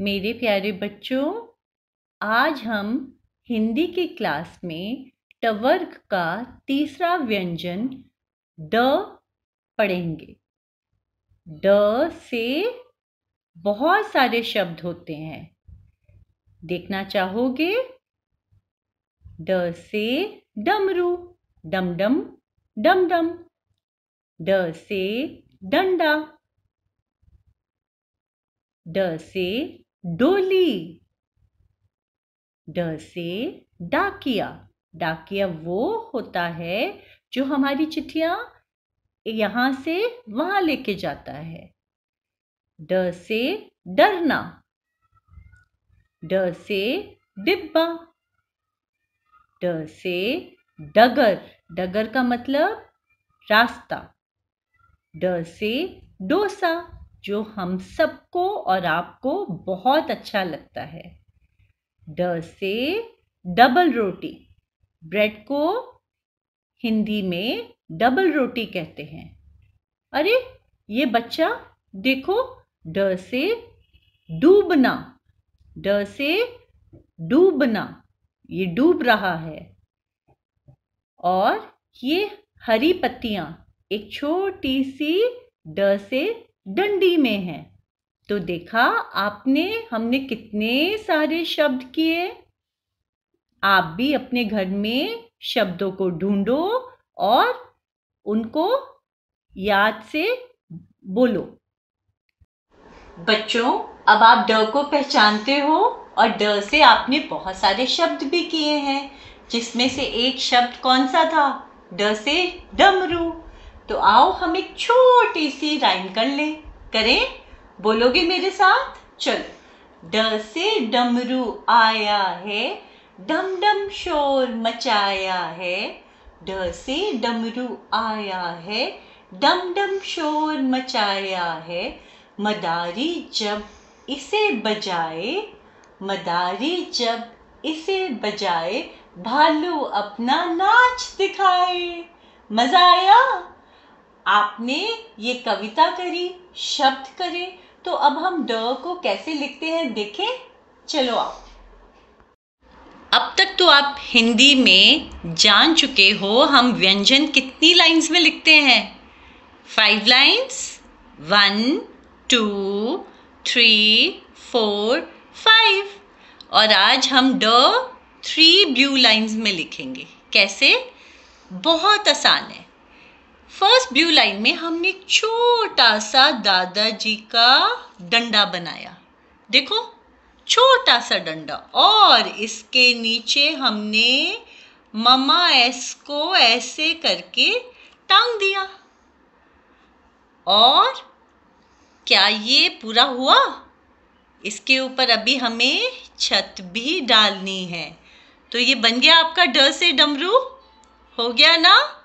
मेरे प्यारे बच्चों, आज हम हिंदी की क्लास में टवर्ग का तीसरा व्यंजन ड पढ़ेंगे। ड से बहुत सारे शब्द होते हैं। देखना चाहोगे? ड से डमरू डम डम डम डम ड से डंडा। ड से डोली। ड से डाकिया। डाकिया वो होता है जो हमारी चिट्ठियाँ यहाँ से वहाँ लेके जाता है। ड से डरना। ड से डिब्बा। ड से डगर। डगर का मतलब रास्ता। ड से डोसा। जो हम सबको और आपको बहुत अच्छा लगता है। ड से डबल रोटी। ब्रेड को हिंदी में डबल रोटी कहते हैं। अरे, ये बच्चा, देखो ड से डूबना। ड से डूबना, ये डूब रहा है। और ये हरी पत्तियाँ, एक छोटी सी ड से डंडी में है। तो देखा, आपने, हमने कितने सारे शब्द किए। आप भी अपने घर में शब्दों को ढूंढो और उनको याद से बोलो। बच्चों, अब आप ड को पहचानते हो और ड से आपने बहुत सारे शब्द भी किए हैं, जिसमें से एक शब्द कौन सा था? ड से डमरू। तो आओ हम एक छोटी सी राइम कर ले। करें? बोलोगे मेरे साथ? चलो। ड से डमरू आया है डम डम शोर मचाया है। ड से डमरू आया है डम डम शोर मचाया है। मदारी जब इसे बजाए, मदारी जब इसे बजाए, भालू अपना नाच दिखाए। मज़ा आया? आपने ये कविता करी, शब्द करे तो अब हम ड को कैसे लिखते हैं देखें? चलो आओ। अब तक तो आप हिंदी में जान चुके हो हम व्यंजन कितनी लाइंस में लिखते हैं। Five lines one two three four five और आज हम ड थ्री ब्लू लाइंस में लिखेंगे। कैसे? बहुत आसान है। फ़र्स्ट ब्लू लाइन में हमने छोटा सा दादाजी का डंडा बनाया। देखो, छोटा सा डंडा। और इसके नीचे हमने ममा एस को ऐसे करके टांग दिया। और क्या ये पूरा हुआ? इसके ऊपर अभी हमें छत भी डालनी है। तो ये बन गया आपका ड से डमरू? हो गया ना?